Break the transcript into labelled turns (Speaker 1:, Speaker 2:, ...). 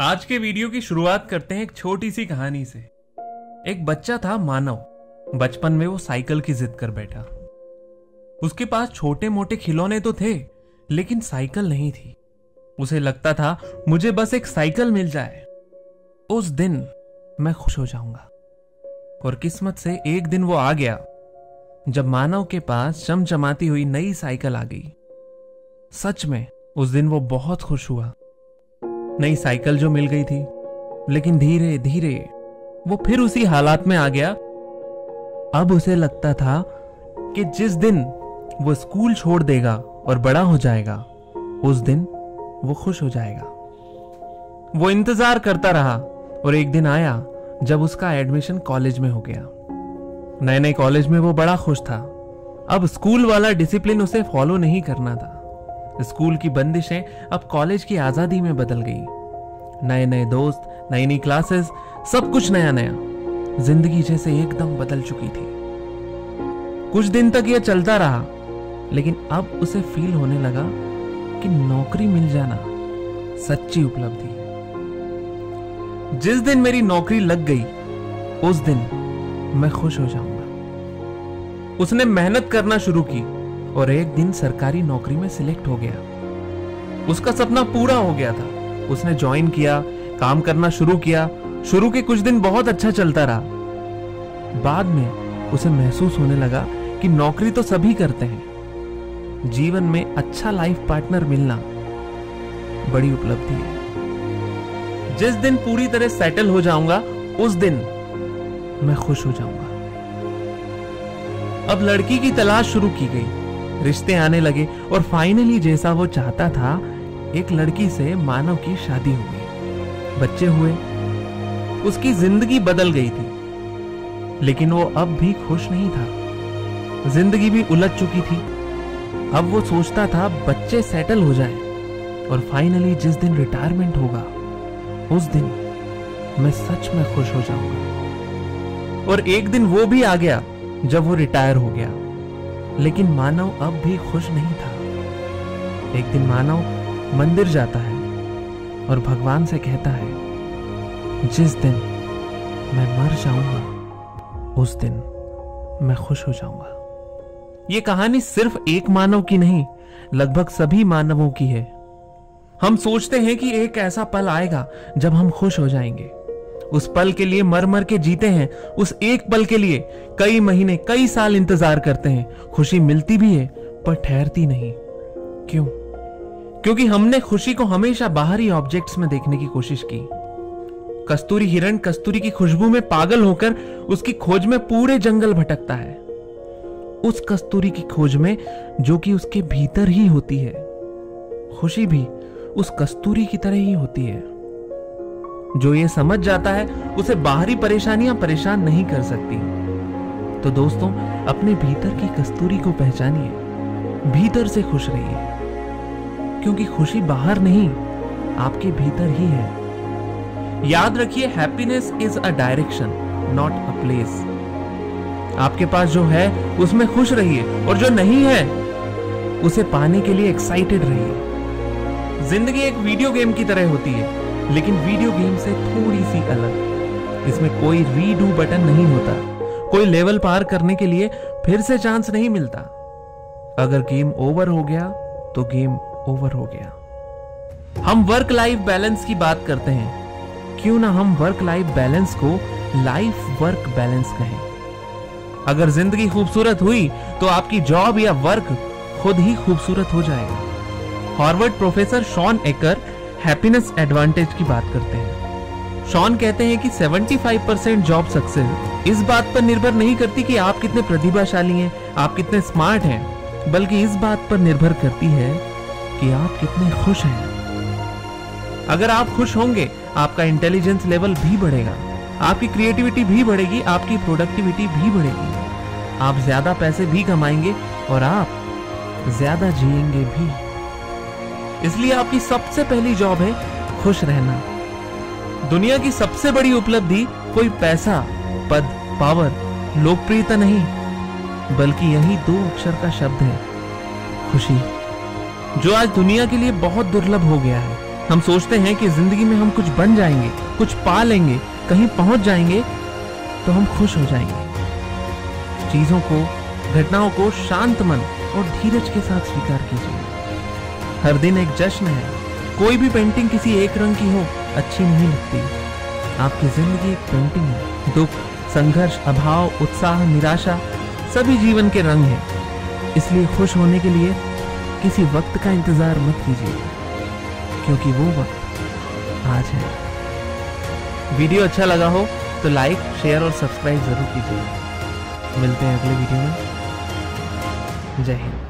Speaker 1: आज के वीडियो की शुरुआत करते हैं एक छोटी सी कहानी से। एक बच्चा था मानव। बचपन में वो साइकिल की जिद कर बैठा। उसके पास छोटे मोटे खिलौने तो थे, लेकिन साइकिल नहीं थी। उसे लगता था, मुझे बस एक साइकिल मिल जाए। उस दिन मैं खुश हो जाऊँगा। और किस्मत से एक दिन वो आ गया, जब मानव के पास चमचमाती हुई नई साइकिल आ गई। सच में उस दिन वो बहुत खुश हुआ। नई साइकिल जो मिल गई थी, लेकिन धीरे धीरे वो फिर उसी हालात में आ गया। अब उसे लगता था कि जिस दिन वो स्कूल छोड़ देगा और बड़ा हो जाएगा, उस दिन वो खुश हो जाएगा। वो इंतज़ार करता रहा और एक दिन आया जब उसका एडमिशन कॉलेज में हो गया। नए नए कॉलेज में वो बड़ा खुश था। अब स्कूल वाला डिसिप्लिन उसे फॉलो नहीं करना था। स्कूल की बंदिशें अब कॉलेज की आज़ादी में बदल गई। नए नए दोस्त, नई नई क्लासेस सब कुछ नया नया। ज़िंदगी जैसे एकदम बदल चुकी थी। कुछ दिन तक यह चलता रहा, लेकिन अब उसे फील होने लगा कि नौकरी मिल जाना सच्ची उपलब्धि। है जिस दिन मेरी नौकरी लग गई, उस दिन मैं खुश हो जाऊँगा। उसने मेहनत करना शुरू की और एक दिन सरकारी नौकरी में सिलेक्ट हो गया। उसका सपना पूरा हो गया था। उसने ज्वाइन किया, काम करना शुरू किया। शुरू के कुछ दिन बहुत अच्छा चलता रहा। बाद में उसे महसूस होने लगा कि नौकरी तो सभी करते हैं। जीवन में अच्छा लाइफ पार्टनर मिलना बड़ी उपलब्धि है। जिस दिन पूरी तरह सेटल हो जाऊँगा, उस दिन मैं खुश हो जाऊँगा। अब लड़की की तलाश शुरू की गई। रिश्ते आने लगे और फाइनली जैसा वो चाहता था, एक लड़की से मानव की शादी हो गई बच्चे हुए। उसकी ज़िंदगी बदल गई थी। लेकिन वो अब भी खुश नहीं था। ज़िंदगी भी उलझ चुकी थी। अब वो सोचता था, बच्चे सेटल हो जाए और फाइनली जिस दिन रिटायरमेंट होगा, उस दिन मैं सच में खुश हो जाऊँगा। और एक दिन वो भी आ गया, जब वो रिटायर हो गया। लेकिन मानव अब भी खुश नहीं था। एक दिन मानव मंदिर जाता है और भगवान से कहता है, जिस दिन मैं मर जाऊँगा, उस दिन मैं खुश हो जाऊँगा। यह कहानी सिर्फ़ एक मानव की नहीं, लगभग सभी मानवों की है। हम सोचते हैं कि एक ऐसा पल आएगा जब हम खुश हो जाएँगे। उस पल के लिए मर मर के जीते हैं, उस एक पल के लिए कई महीने, कई साल इंतज़ार करते हैं। खुशी मिलती भी है, पर ठहरती नहीं। क्यों? क्योंकि हमने खुशी को हमेशा बाहरी ऑब्जेक्ट्स में देखने की कोशिश की। कस्तूरी हिरण कस्तूरी की खुशबू में पागल होकर उसकी खोज में पूरे जंगल भटकता है। उस कस्तूरी की खोज में जो कि उसके भीतर ही होती है, खुशी भी उस कस्तूरी की तरह ही होती है। जो ये समझ जाता है, उसे बाहरी परेशानियाँ परेशान नहीं कर सकती। तो दोस्तों, अपने भीतर की कस्तूरी को पहचानिए। भीतर से खुश रहिए। क्योंकि खुशी बाहर नहीं, आपके भीतर ही है। याद रखिए happiness is a direction not a place आपके पास जो है, उसमें खुश रहिए, और जो नहीं है, उसे पाने के लिए एक्साइटेड रहिए। ज़िंदगी एक वीडियो गेम की तरह होती है। लेकिन वीडियो गेम से थोड़ी सी अलग। इसमें कोई रीडू बटन नहीं होता। कोई लेवल पार करने के लिए फिर से चांस नहीं मिलता। अगर गेम ओवर हो गया तो गेम ओवर हो गया। हम वर्क लाइफ बैलेंस की बात करते हैं। क्यों ना हम वर्क लाइफ बैलेंस को लाइफ वर्क बैलेंस कहें? अगर ज़िंदगी खूबसूरत हुई तो आपकी जॉब या वर्क खुद ही खूबसूरत हो जाएगा। Harvard professor Shawn Achor happiness advantage की बात करते हैं। शॉन कहते हैं कि 75 परसेंट जॉब सक्सेस इस बात पर निर्भर नहीं करती कि आप कितने प्रतिभाशाली हैं, आप कितने स्मार्ट हैं, बल्कि इस बात पर निर्भर करती है कि आप कितने खुश हैं। अगर आप खुश होंगे, आपका इंटेलिजेंस लेवल भी बढ़ेगा, आपकी क्रिएटिविटी भी बढ़ेगी, आपकी प्रोडक्टिविटी भी बढ़ेगी। आप ज़्यादा पैसे भी कमाएँगे और आप ज़्यादा जिएँगे भी। इसलिए आपकी सबसे पहली जॉब है खुश रहना। दुनिया की सबसे बड़ी उपलब्धि कोई पैसा, पद पावर लोकप्रियता नहीं, बल्कि यही दो अक्षर का शब्द है, खुशी। जो आज दुनिया के लिए बहुत दुर्लभ हो गया है। हम सोचते हैं कि ज़िंदगी में हम कुछ बन जाएँगे, कुछ पा लेंगे, कहीं पहुँच जाएँगे तो हम खुश हो जाएँगे। चीज़ों को, घटनाओं को शांत मन और धीरज के साथ स्वीकार कीजिए। हर दिन एक जश्न है। कोई भी पेंटिंग किसी एक रंग की हो, अच्छी नहीं लगती। आपकी ज़िंदगी एक पेंटिंग है। दुख, संघर्ष, अभाव, उत्साह, निराशा, सभी जीवन के रंग हैं। इसलिए खुश होने के लिए किसी वक्त का इंतज़ार मत कीजिए, क्योंकि वो वक्त आज है। वीडियो अच्छा लगा हो तो लाइक शेयर और सब्सक्राइब ज़रूर कीजिए। मिलते हैं अगले वीडियो में। जय हिंद।